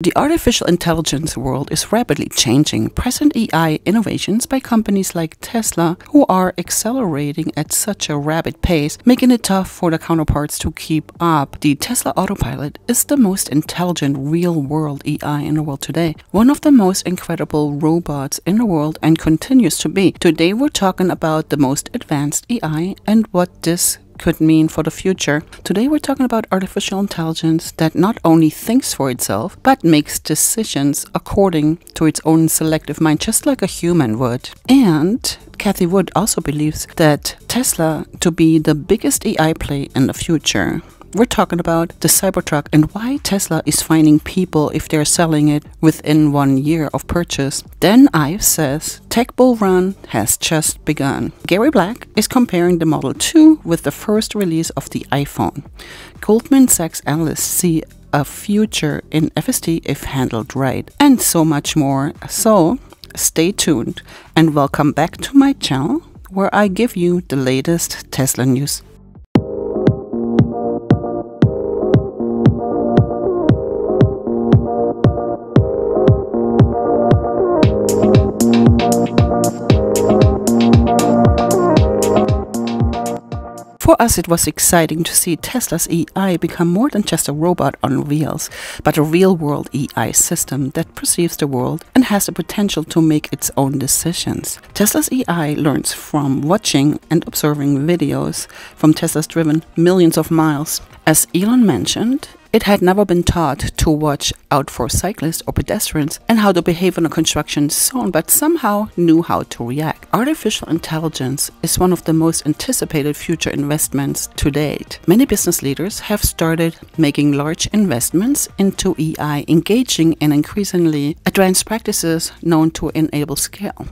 The artificial intelligence world is rapidly changing. Present AI innovations by companies like Tesla, who are accelerating at such a rapid pace, making it tough for the counterparts to keep up. The Tesla Autopilot is the most intelligent real world AI in the world today, one of the most incredible robots in the world, and continues to be. Today, we're talking about the most advanced AI and what this could mean for the future. Today we're talking about artificial intelligence that not only thinks for itself, but makes decisions according to its own selective mind, just like a human would. And Cathie Wood also believes that Tesla to be the biggest AI play in the future. We're talking about the Cybertruck and why Tesla is finding people if they're selling it within one year of purchase. Dan Ives says Tech Bull Run has just begun. Gary Black is comparing the Model 2 with the first release of the iPhone. Goldman Sachs analysts see a future in FSD if handled right, and so much more. So, stay tuned and welcome back to my channel where I give you the latest Tesla news. For us, it was exciting to see Tesla's AI become more than just a robot on wheels, but a real world AI system that perceives the world and has the potential to make its own decisions. Tesla's AI learns from watching and observing videos from Tesla's driven millions of miles. As Elon mentioned, it had never been taught to watch out for cyclists or pedestrians and how to behave in a construction zone, but somehow knew how to react. Artificial intelligence is one of the most anticipated future investments to date. Many business leaders have started making large investments into AI, engaging in increasingly advanced practices known to enable scale.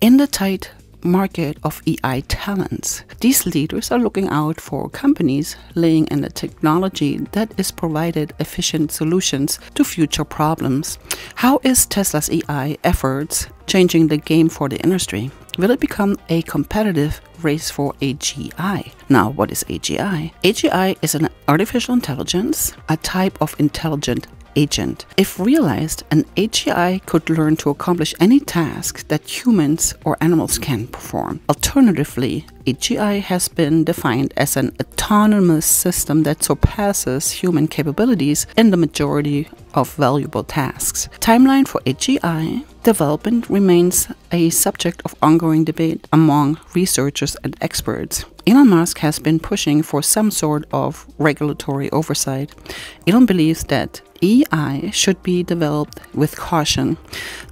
In the tight market of AI talents. These leaders are looking out for companies laying in the technology that is provided efficient solutions to future problems. How is Tesla's AI efforts changing the game for the industry? Will it become a competitive race for AGI? Now, what is AGI? AGI is an artificial intelligence, a type of intelligent agent. If realized, an AGI could learn to accomplish any task that humans or animals can perform. Alternatively, AGI has been defined as an autonomous system that surpasses human capabilities in the majority of valuable tasks. Timeline for AGI development remains a subject of ongoing debate among researchers and experts. Elon Musk has been pushing for some sort of regulatory oversight. Elon believes that AI should be developed with caution.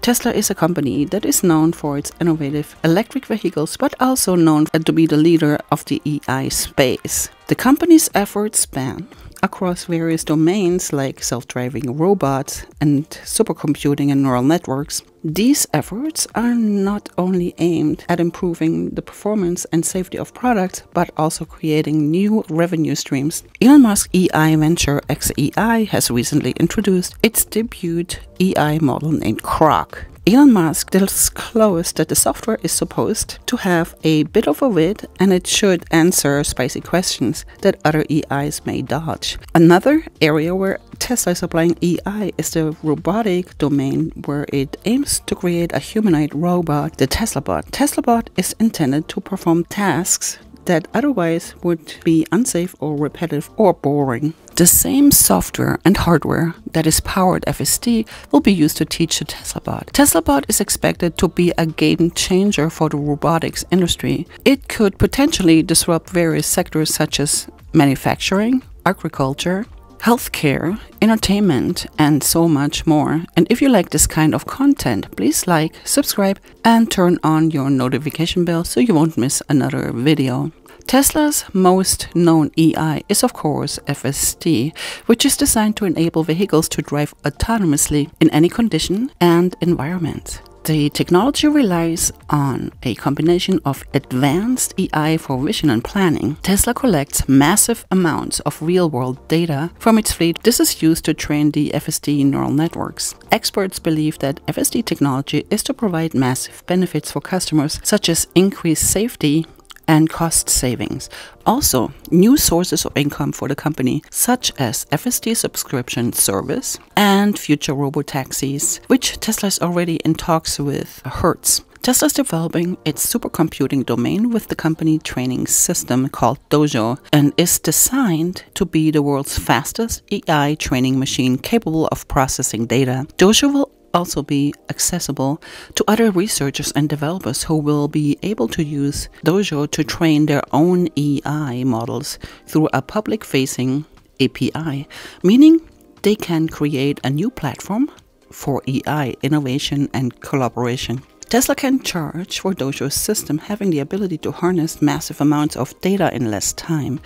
Tesla is a company that is known for its innovative electric vehicles, but also known to be the leader of the AI space. The company's efforts span across various domains like self driving robots and supercomputing and neural networks. These efforts are not only aimed at improving the performance and safety of products, but also creating new revenue streams. Elon Musk EI venture XAI has recently introduced its debut EI model named Grok. Elon Musk disclosed that the software is supposed to have a bit of a wit and it should answer spicy questions that other EIs may dodge. Another area where Tesla is applying EI is the robotic domain where it aims to create a humanoid robot, the TeslaBot. TeslaBot is intended to perform tasks that otherwise would be unsafe or repetitive or boring. The same software and hardware that is powered FSD will be used to teach the TeslaBot. TeslaBot is expected to be a game changer for the robotics industry. It could potentially disrupt various sectors such as manufacturing, agriculture, healthcare, entertainment, and so much more. And if you like this kind of content, please like, subscribe, and turn on your notification bell so you won't miss another video. Tesla's most known EI is, of course, FSD, which is designed to enable vehicles to drive autonomously in any condition and environment. The technology relies on a combination of advanced EI for vision and planning. Tesla collects massive amounts of real world data from its fleet. This is used to train the FSD neural networks. Experts believe that FSD technology is to provide massive benefits for customers, such as increased safety and cost savings. Also, new sources of income for the company, such as FSD subscription service and future robotaxis, which Tesla is already in talks with Hertz. Tesla is developing its supercomputing domain with the company training system called Dojo and is designed to be the world's fastest AI training machine capable of processing data. Dojo will also be accessible to other researchers and developers who will be able to use Dojo to train their own AI models through a public facing API, meaning they can create a new platform for AI innovation and collaboration. Tesla can charge for Dojo's system having the ability to harness massive amounts of data in less time.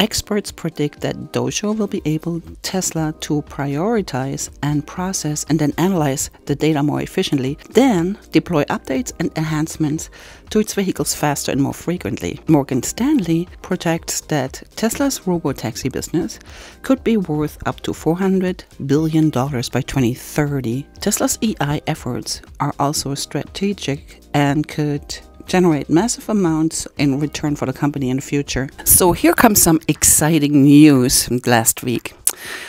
Experts predict that Dojo will be able Tesla to prioritize and process and then analyze the data more efficiently, then deploy updates and enhancements to its vehicles faster and more frequently. Morgan Stanley projects that Tesla's robotaxi business could be worth up to $400 billion by 2030. Tesla's AI efforts are also strategic and could generate massive amounts in return for the company in the future. So here comes some exciting news from last week.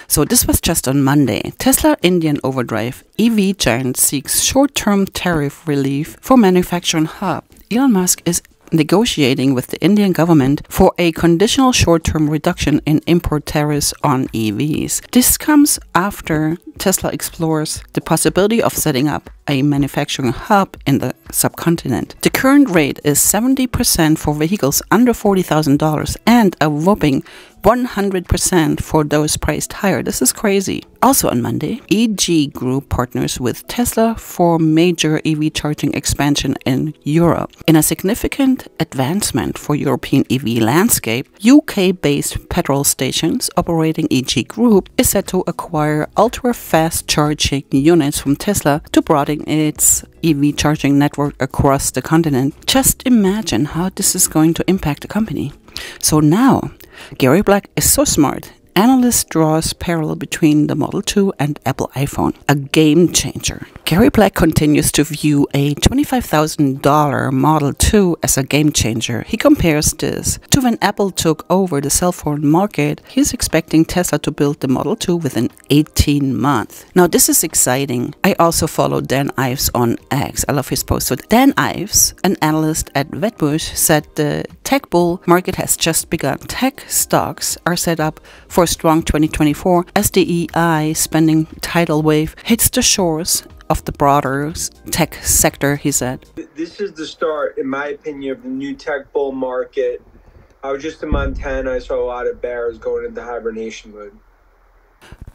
So this was just on Monday. Tesla Indian Overdrive EV giant seeks short-term tariff relief for manufacturing hub. Elon Musk is negotiating with the Indian government for a conditional short term reduction in import tariffs on EVs. This comes after Tesla explores the possibility of setting up a manufacturing hub in the subcontinent. The current rate is 70% for vehicles under $40,000 and a whopping 100% for those priced higher. This is crazy. Also on Monday, EG Group partners with Tesla for major EV charging expansion in Europe. In a significant advancement for European EV landscape, UK-based petrol stations operating EG Group is set to acquire ultra-fast charging units from Tesla to broaden its EV charging network across the continent. Just imagine how this is going to impact the company. So now, Gary Black is so smart analyst draws parallel between the Model 2 and Apple iPhone, a game changer. Gary Black continues to view a $25,000 Model 2 as a game changer. He compares this to when Apple took over the cell phone market. He's expecting Tesla to build the Model 2 within 18 months. Now, this is exciting. I also follow Dan Ives on X. I love his post. So, Dan Ives, an analyst at Wedbush, said the tech bull market has just begun. Tech stocks are set up for strong 2024 as the AI spending tidal wave hits the shores of the broader tech sector, he said. This is the start, in my opinion, of the new tech bull market. I was just in Montana, I saw a lot of bears going into hibernation mode.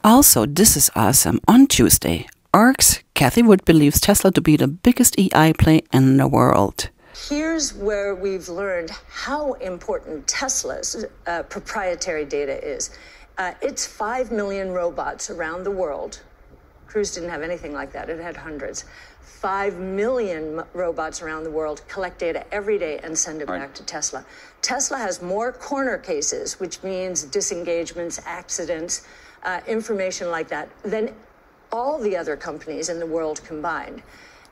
Also, this is awesome. On Tuesday, ARK's Cathie Wood believes Tesla to be the biggest EI play in the world. Here's where we've learned how important Tesla's uh, proprietary data is. Uh, it's 5 million robots around the world. Cruise didn't have anything like that, it had hundreds. 5 million robots around the world collect data every day and send it right. back to Tesla. Tesla has more corner cases, which means disengagements, accidents, uh, information like that, than all the other companies in the world combined.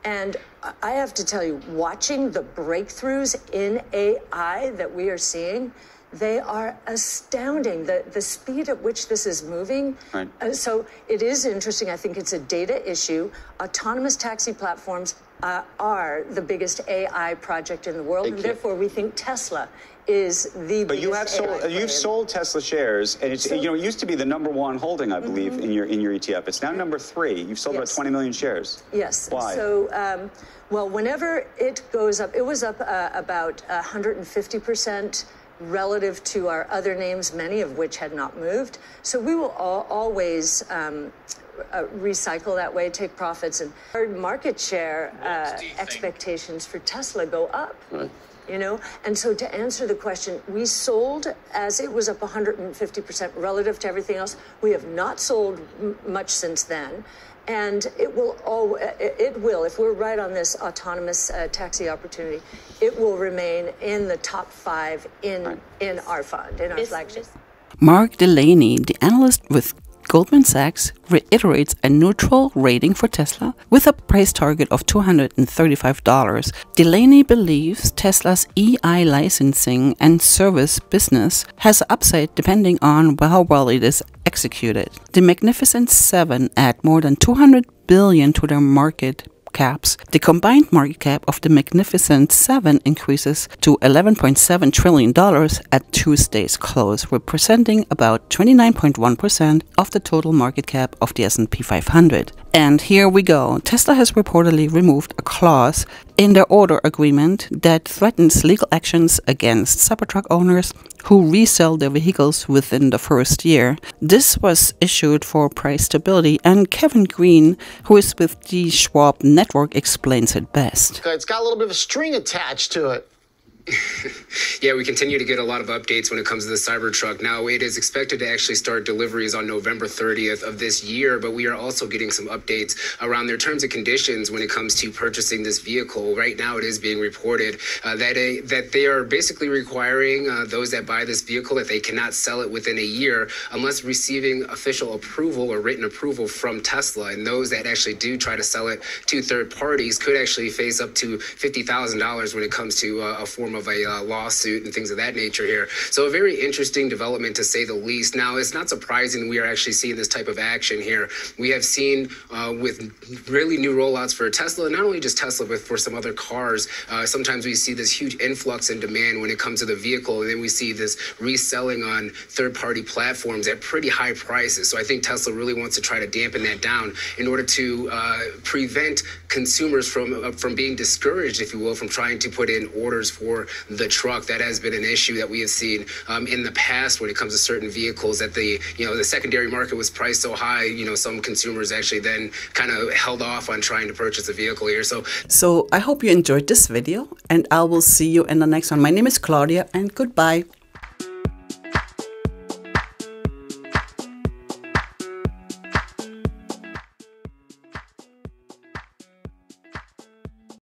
And I have to tell you, watching the breakthroughs in AI that we are seeing, they are astounding. The, the speed at which this is moving. Right. Uh, so it is interesting. I think it's a data issue. Autonomous taxi platforms uh, are the biggest AI project in the world, and therefore we think Tesla is the. But you have sold you've sold Tesla shares, and it's so, you know it used to be the number one holding, I believe, mm-hmm. in your in your ETF. It's now number three. You've sold yes. about 20 million shares. Yes. Why? So. Um, well, whenever it goes up, it was up uh, about 150 percent relative to our other names, many of which had not moved. So we will all, always um, uh, recycle that way, take profits, and our market share uh, expectations for Tesla go up. Right. You know, and so to answer the question, we sold as it was up 150% relative to everything else. We have not sold much since then. And it will all it will if we're right on this autonomous uh, taxi opportunity it will remain in the top five in in our fund in our flagship. mark delaney the analyst with Goldman Sachs reiterates a neutral rating for Tesla with a price target of $235. Delaney believes Tesla's EI licensing and service business has upside depending on how well it is executed. The Magnificent Seven add more than 200 billion to their market caps, the combined market cap of the Magnificent Seven increases to $11.7 trillion at Tuesday's close, representing about 29.1% of the total market cap of the S&P 500. And here we go. Tesla has reportedly removed a clause in their order agreement that threatens legal actions against Cybertruck owners who resell their vehicles within the first year. This was issued for price stability, and Kevin Green, who is with the Schwab Network, explains it best. It's got a little bit of a string attached to it. Yeah, we continue to get a lot of updates when it comes to the Cybertruck. Now, it is expected to actually start deliveries on November 30th of this year, but we are also getting some updates around their terms and conditions when it comes to purchasing this vehicle. Right now, it is being reported uh, that a, that they are basically requiring uh, those that buy this vehicle that they cannot sell it within a year unless receiving official approval or written approval from Tesla. And those that actually do try to sell it to third parties could actually face up to $50,000 when it comes to uh, a form form of a uh, lawsuit and things of that nature here. So a very interesting development to say the least. Now, it's not surprising we are actually seeing this type of action here. We have seen uh, with really new rollouts for Tesla, not only just Tesla, but for some other cars. Uh, sometimes we see this huge influx in demand when it comes to the vehicle, and then we see this reselling on third-party platforms at pretty high prices. So I think Tesla really wants to try to dampen that down in order to uh, prevent consumers from uh, from being discouraged, if you will, from trying to put in orders for the truck. That has been an issue that we have seen um, in the past when it comes to certain vehicles that the you know the secondary market was priced so high. You know some consumers actually then kind of held off on trying to purchase a vehicle here. So so I hope you enjoyed this video, and I will see you in the next one. My name is Claudia, and goodbye.